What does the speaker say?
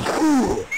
Ooh.